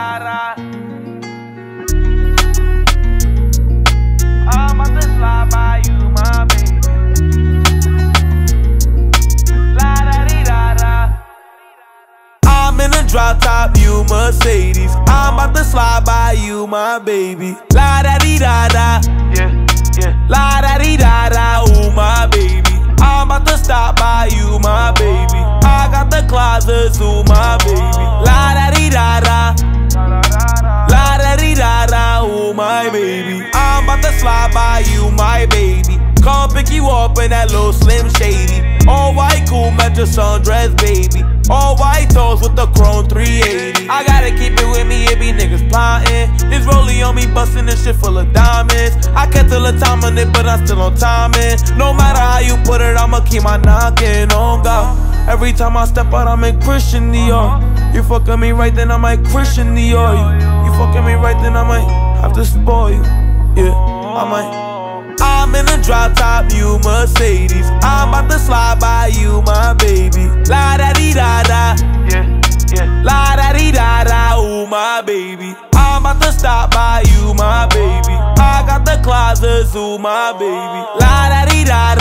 cara. I'm about to slide by you, my baby. La da dee da da. I'm in a drop top, you Mercedes. I'm about to slide by you, my baby. La da dee da da. Yeah, yeah. La da dee da da, ooh, my baby. I'm about to stop by you, my baby. I got the closet, ooh. I'm about to slide by you, my baby. Come pick you up in that little slim shady. All white cool match sundress, baby. All white toes with the chrome 380. I gotta keep it with me, it be niggas plotting. This rollie on me bustin' this shit full of diamonds. I tell the time on it, but I'm still on timing. No matter how you put it, I'ma keep my knocking on God. Every time I step out, I'm in Christian Dior. You fucking me right, then I might Christian Dior you. You fucking me right, then I might have to spoil you. Yeah, I might. I'm in a drop top new Mercedes. I'm about to slide by you, my baby. La da di da da. Yeah, yeah. La da di da da, ooh my baby. I'm about to stop by you, my baby. I got the closets, ooh my baby. La da di da da.